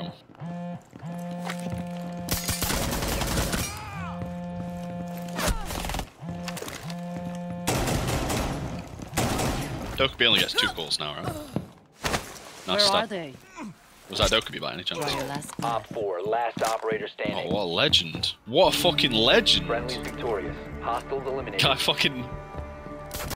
from? Dokkaebi only gets two calls now, right? Nice Where stuff. are they? Was that Dokkaebi by any chance? Op 4, last operator standing. Oh, what a legend. What a fucking legend. Friendly's victorious. Hostiles eliminated. Guy fucking